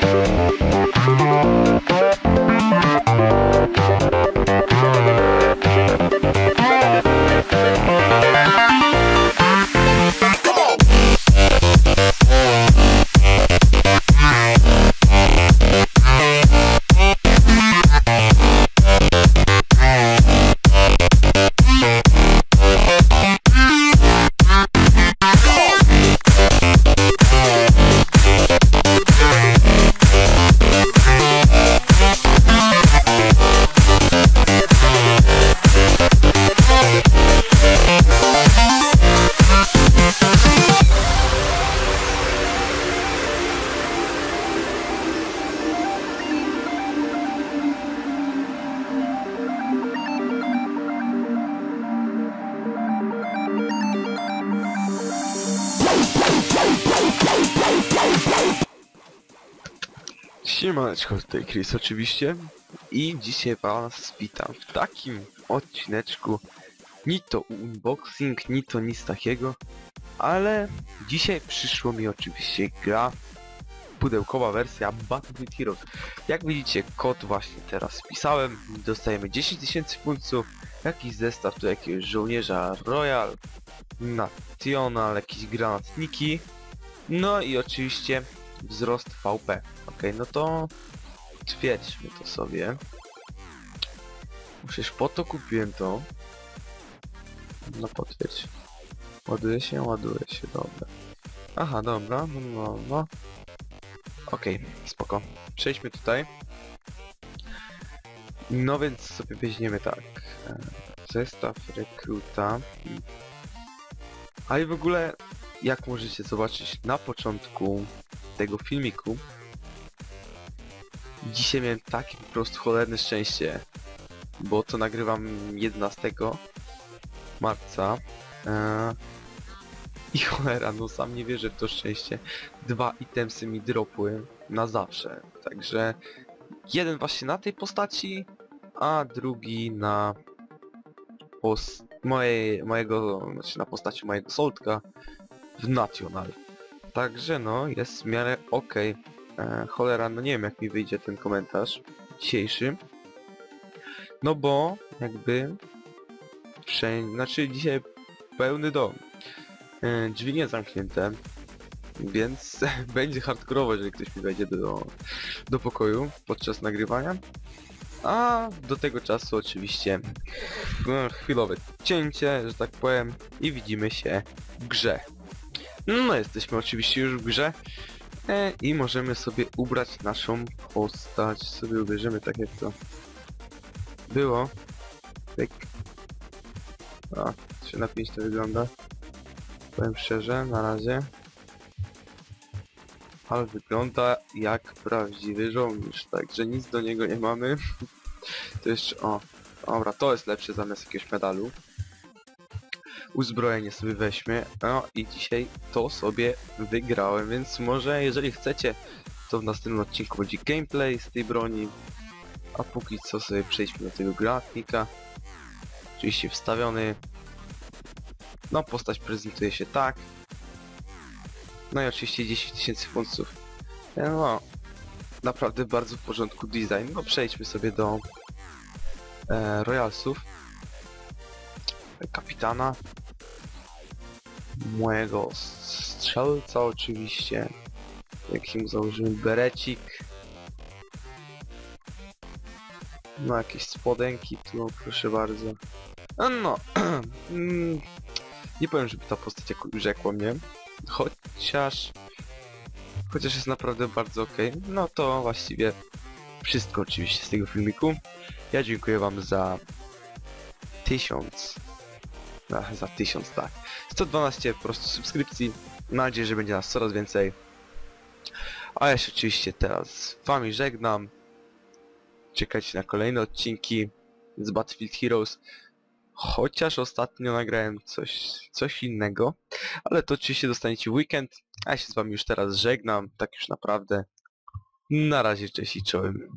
Música Siemaneczko, tutaj Chris oczywiście. I dzisiaj was witam w takim odcineczku. Ni to unboxing, ni to nic takiego ale dzisiaj przyszło mi oczywiście gra pudełkowa wersja Battlefield Heroes. Jak widzicie kod właśnie teraz wpisałem. Dostajemy 10 tysięcy punktów. Jakiś zestaw do jakiegoś żołnierza? Royal National, jakieś granatniki. No i oczywiście wzrost VP. Ok, no to twierdźmy to sobie. Przecież po to kupiłem to. No potwierdź. Ładuje się, ładuje się, dobra. Aha, dobra, no, no, no. Okej, spoko. Przejdźmy tutaj. No więc sobie weźmiemy tak. e, Zestaw rekruta. A i w ogóle, jak możecie zobaczyć na początku tego filmiku, dzisiaj miałem takie po prostu cholerne szczęście, bo to nagrywam 11 marca eee, i cholera, no sam nie wierzę w to szczęście. Dwa itemsy mi dropły na zawsze, także jeden właśnie na tej postaci, a drugi na pos mojej, mojego, znaczy na postaci mojego Soltka w National. Także no, jest w miarę okej. E, Cholera, no nie wiem jak mi wyjdzie ten komentarz dzisiejszy. No bo jakby wszędzie, znaczy dzisiaj pełny dom. E, drzwi nie zamknięte, więc będzie hardkorowo, jeżeli ktoś mi wejdzie do, do pokoju podczas nagrywania. A do tego czasu oczywiście e, chwilowe cięcie, że tak powiem i widzimy się w grze. No jesteśmy oczywiście już w grze e, i możemy sobie ubrać naszą postać. Sobie ubierzemy tak jak to było. Pyk. A, 3 na 5 to wygląda. Powiem szczerze, na razie. Ale wygląda jak prawdziwy żołnierz, także nic do niego nie mamy. To jeszcze, o, dobra, to jest lepsze zamiast jakiegoś medalu uzbrojenie sobie weźmie. No i dzisiaj to sobie wygrałem, więc może jeżeli chcecie, to w następnym odcinku będzie gameplay z tej broni. A póki co sobie przejdźmy do tego granatnika. Oczywiście wstawiony. No postać prezentuje się tak. No i oczywiście 10 tysięcy funtów. No, naprawdę bardzo w porządku design. No przejdźmy sobie do e, Royalsów. Kapitana mojego strzelca oczywiście. Jakim założymy berecik. No jakieś spodenki tu, proszę bardzo. No, no. Mm, nie powiem, żeby ta postać jakoś rzekła mnie. Chociaż... Chociaż jest naprawdę bardzo ok. No to właściwie wszystko oczywiście z tego filmiku. Ja dziękuję wam za tysiąc. Za tysiąc, tak. 112 po prostu subskrypcji. Mam nadzieję, że będzie nas coraz więcej. A ja się oczywiście teraz z wami żegnam. Czekajcie na kolejne odcinki z Battlefield Heroes. Chociaż ostatnio nagrałem coś, coś innego. Ale to oczywiście dostaniecie weekend. A ja się z wami już teraz żegnam. Tak już naprawdę. Na razie, cześć i czołem.